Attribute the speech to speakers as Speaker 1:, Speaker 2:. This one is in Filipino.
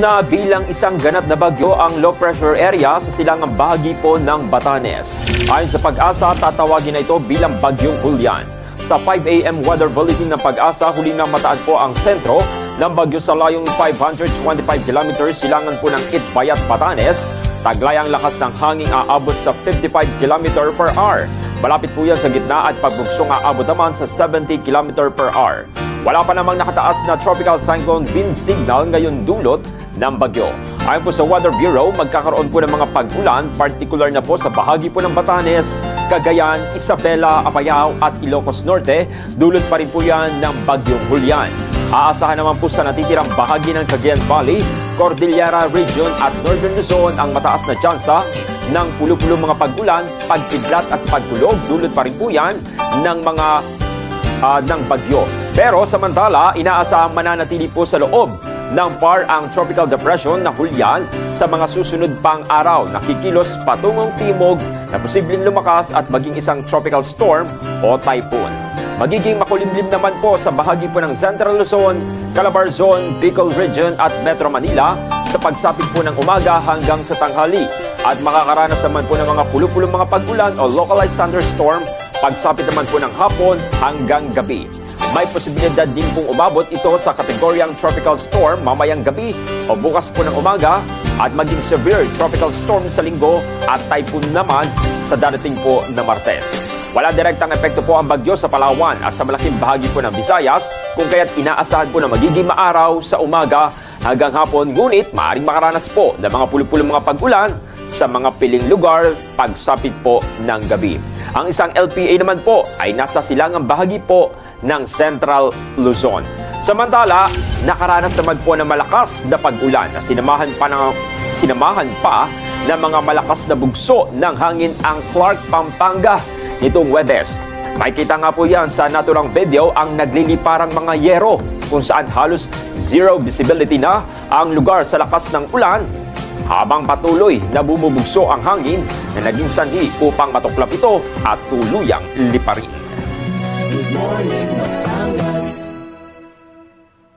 Speaker 1: na bilang isang ganap na bagyo ang low pressure area sa silangang bahagi po ng Batanes. Ayon sa pag-asa, tatawagin na ito bilang bagyong Julian. Sa 5 a.m. weather bulletin ng pag-asa, huli na mataan po ang sentro ng bagyo sa layong 525 kilometers silangan po ng Itbayat, Batanes. Taglay ang lakas ng hanging aabot sa 55 km per hour. Malapit po yan sa gitna at pagbugsong aabot naman sa 70 km per hour. Wala pa namang nakataas na tropical cyclone wind signal ngayon dulot ng bagyo. Ayon po sa Weather Bureau, magkakaroon po ng mga pag-ulan, particular na po sa bahagi po ng Batanes, Cagayan, Isabela, Apayao at Ilocos Norte. Dulot pa rin po yan ng bagyong Julian. Aasahan naman po sa natitirang bahagi ng Cagayan Valley, Cordillera Region at Northern Luzon ang mataas na tsansa ng pulo-pulo mga pag-ulan, pagkidlat at pagkulog. Dulot pa rin po yan ng mga uh, ng bagyo. Pero samantala, inaasahang mananatili po sa loob ng PAR ang Tropical Depression na Julian sa mga susunod pang araw. Nakikilos patungong timog na posibleng lumakas at maging isang tropical storm o typhoon. Magiging makulimlim naman po sa bahagi po ng Central Luzon, Calabar Zone, Bicol Region at Metro Manila sa pagsapit po ng umaga hanggang sa tanghali at makakaranas naman po ng mga pulo-pulong mga pag-ulan o localized thunderstorm pagsapit naman po ng hapon hanggang gabi. May posibilidad din pong umabot ito sa kategoryang tropical storm mamayang gabi o bukas po ng umaga at maging severe tropical storm sa linggo at typhoon naman sa darating po na Martes. Wala direktang epekto po ang bagyo sa Palawan at sa malaking bahagi po ng Visayas kung kaya't inaasahan po na magiging maaraw sa umaga hanggang hapon ngunit maaaring makaranas po ng mga pulupulong mga pag-ulan sa mga piling lugar pagsapit po ng gabi. Ang isang LPA naman po ay nasa silangang bahagi po ng Central Luzon. Samantala, nakaranas naman po ng malakas na pag-ulan na sinamahan pa, ng, sinamahan pa ng mga malakas na bugso ng hangin ang Clark, Pampanga nitong Webes. Makikita nga po yan sa naturang video ang nagliliparang mga yero kung saan halos zero visibility na ang lugar sa lakas ng ulan habang patuloy na bumubugso ang hangin na naging sanhi upang matuklap ito at tuluyang liparin. morning.